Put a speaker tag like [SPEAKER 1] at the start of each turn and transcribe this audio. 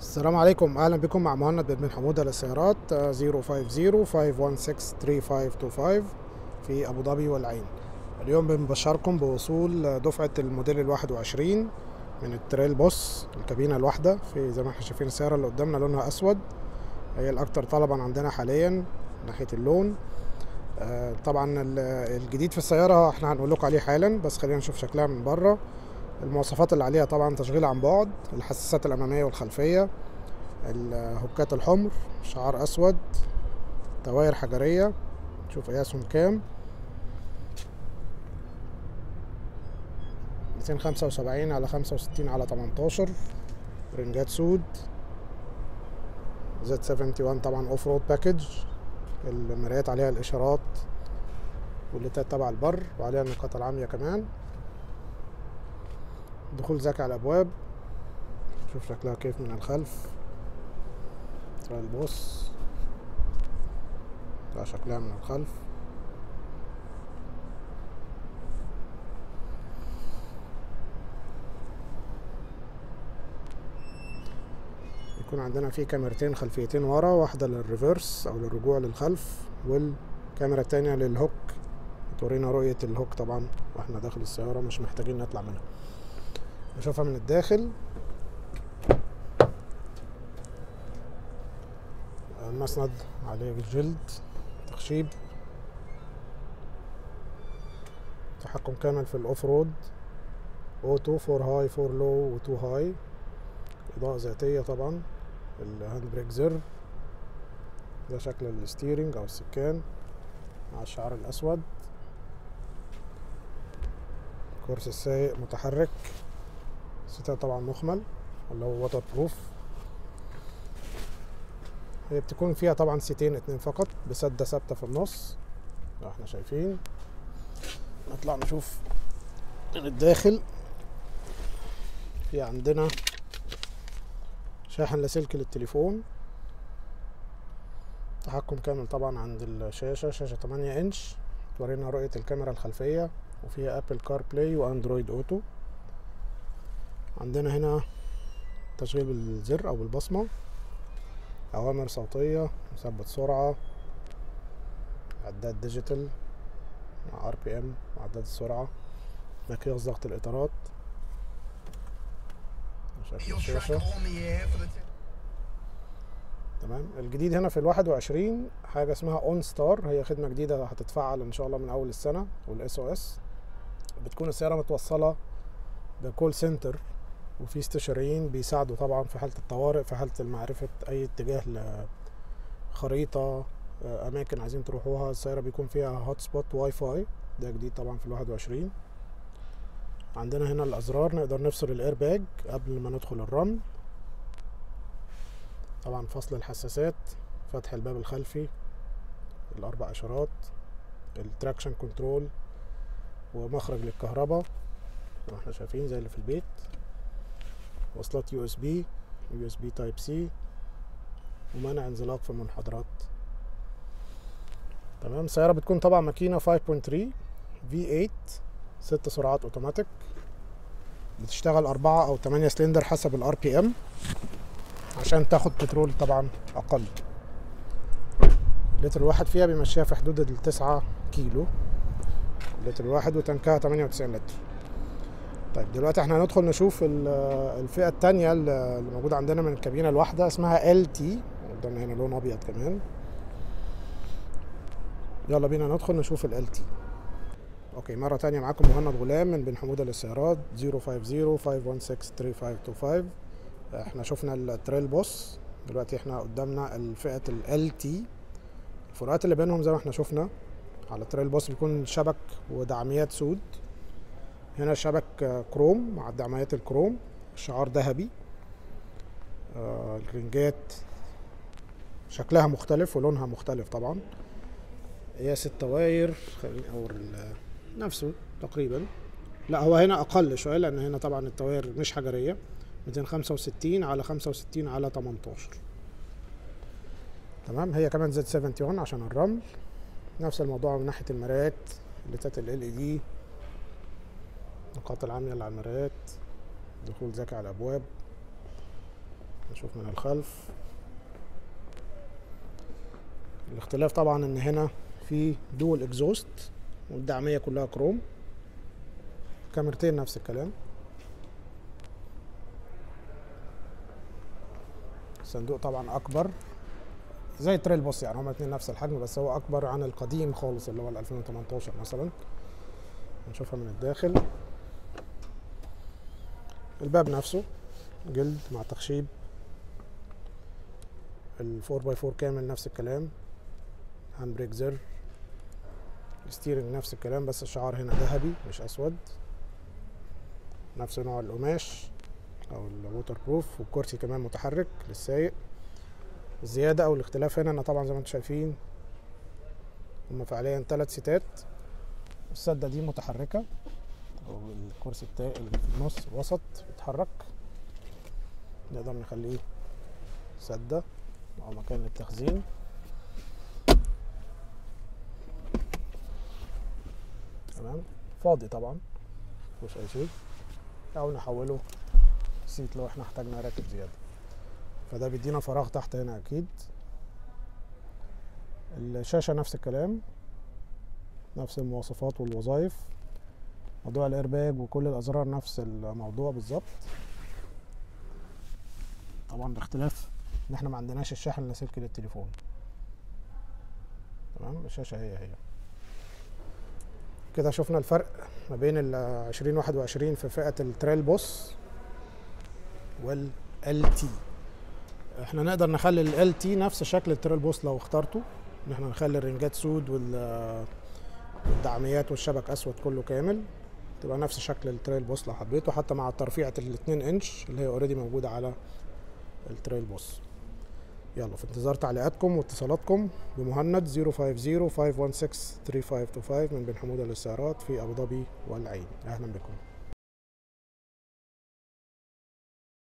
[SPEAKER 1] السلام عليكم. أهلا بكم مع مهند بن حموده للسيارات آه، 050 516 3525 في أبو ظبي والعين. اليوم بنبشركم بوصول دفعة الموديل ال 21 من التريل بوس الكابينة الواحدة في زي ما إحنا شايفين السياره اللي قدامنا لونها أسود. هي الاكثر طلبا عندنا حاليا ناحية اللون. آه، طبعا ال- الجديد في السيارة إحنا هنقول لكم عليه حالا بس خلينا نشوف شكلها من بره. المواصفات اللي عليها طبعا تشغيل عن بعد الحساسات الأمامية والخلفية الهوكات الحمر شعار أسود تواير حجرية شوف قياسهم كام. 275 على 65 على 18 رنجات سود. Z 71 طبعا off road package المرايات عليها الإشارات والليتات تبع البر وعليها النقاط العامية كمان. دخول ذكي على الأبواب. شوف شكلها كيف من الخلف. ترى البوس. ده شكلها من الخلف. يكون عندنا في كاميرتين خلفيتين ورا واحدة للريفرس أو للرجوع للخلف والكاميرا التانية للهوك. تورينا رؤية الهوك طبعا وإحنا داخل السيارة مش محتاجين نطلع منها. نشوفها من الداخل. المسند عليه جلد تخشيب. تحكم كامل في ال off road auto four high four low و two high إضاءة ذاتية طبعا ال hand brake زر ده شكل ال steering أو السكان مع الشعار الأسود. كرسي السايق متحرك. ستة طبعا مخمل اللي هو waterproof هي بتكون فيها طبعا سيتين اتنين فقط بسدة ثابتة في النص. لو إحنا شايفين. نطلع نشوف من الداخل. في عندنا شاحن لاسلكي للتليفون. تحكم كامل طبعا عند الشاشة شاشة 8 إنش. تورينا رؤية الكاميرا الخلفية وفيها Apple CarPlay و Android Auto عندنا هنا تشغيل بالزر أو بالبصمة أوامر صوتية مثبت سرعة عداد digital مع RPM وعداد السرعة مقياس ضغط شكل الشاشة.
[SPEAKER 2] the
[SPEAKER 1] تمام. الجديد هنا في الواحد وعشرين حاجة اسمها OnStar هي خدمة جديدة هتتفعل إن شاء الله من أول السنة وال SOS بتكون السيارة متوصلة ب call center وفي استشاريين بيساعدوا طبعا في حالة الطوارئ في حالة معرفة أي اتجاه لخريطة آه، أماكن عايزين تروحوها السيارة بيكون فيها hotspot Wi-Fi ده جديد طبعا في الواحد وعشرين. عندنا هنا الأزرار نقدر نفصل ال air bag قبل ما ندخل ال run طبعا فصل الحساسات فتح الباب الخلفي الأربع إشارات ال traction control ومخرج للكهرباء إحنا شايفين زي اللي في البيت. وصلات يو اس بي يو اس بي تايب سي ومنع انزلاق في المنحدرات. تمام؟ السيارة بتكون طبعا ماكينة 5.3 V8 ست سرعات أوتوماتيك. بتشتغل أربعة أو تمانية سلندر حسب ال RPM عشان تاخد بترول طبعا أقل. اللتر الواحد فيها بيمشيها في حدود التسعة كيلو. اللتر الواحد وتنكها 98 لتر. طيب دلوقتي إحنا هندخل نشوف ال- الفئة التانية اللي موجودة عندنا من الكابينة الواحدة اسمها LT قدامنا هنا لون أبيض كمان. يلا بينا ندخل نشوف LT okay مرة تانية معاكم مهند غلام من بن حمودة للسيارات 050 516 3525 إحنا شفنا ال Trail Boss. دلوقتي إحنا قدامنا الفئة LT الفروقات اللي بينهم زي ما إحنا شفنا على ال Trail Boss بيكون شبك ودعميات سود. هنا شبك كروم مع دعميات الكروم شعار ذهبي. آه، الرنجات شكلها مختلف ولونها مختلف طبعا. قياس التواير خليني ال- نفسه تقريبا. لا هو هنا أقل شوية لأن هنا طبعا التواير مش حجرية. 265 على 65 على 18 تمام؟ هي كمان زد 71 عشان الرمل. نفس الموضوع من ناحية المرايات الليتات ال ال دي اللي على المرايات. دخول ذكي على الأبواب. نشوف من الخلف. الاختلاف طبعا إن هنا في dual exhaust والدعمية كلها كروم كاميرتين نفس الكلام. الصندوق طبعا أكبر. زي ال Trail Boss يعني هما اتنين نفس الحجم بس هو أكبر عن القديم خالص اللي هو ال 2018 مثلا. نشوفها من الداخل. الباب نفسه جلد مع تخشيب ال 4 by 4 كامل نفس الكلام hand brake زر ال steering نفس الكلام بس الشعار هنا ذهبي مش أسود. نفس نوع القماش أو ال waterproof والكرسي كمان متحرك للسايق. الزيادة أو الاختلاف هنا ان طبعا زي ما أنتم شايفين هما فعليا ثلاث سيتات السدة دي متحركة. أو الكرسي بتاعي اللي في النص وسط بيتحرك. نقدر نخليه سدة أو مكان للتخزين تمام؟ فاضي طبعا. مفيهوش أي شيء. أو نحوله سيت لو إحنا احتاجنا راكب زيادة. فده بيدينا فراغ تحت هنا أكيد. الشاشة نفس الكلام. نفس المواصفات والوظائف. موضوع الايرباج وكل الأزرار نفس الموضوع بالظبط. طبعا باختلاف ان إحنا ما عندناش الشاحن اللاسلكي للتليفون. تمام؟ الشاشة هي هي. كده شفنا الفرق ما بين ال 2021 في فئة ال Trail Boss و L T إحنا نقدر نخلي LT نفس شكل ال Trail Boss لو اخترته. ان إحنا نخلي الرنجات سود وال والدعميات والشبك أسود كله كامل. تبقى نفس شكل ال Trail Boss لو حبيته حتى مع ترفيعة ال 2 انش اللي هي already موجودة على ال Trail Boss يلا في انتظار تعليقاتكم واتصالاتكم بمهند 050 516 3525 من بن حمودة للسيارات في أبو ظبي والعين. أهلا بكم.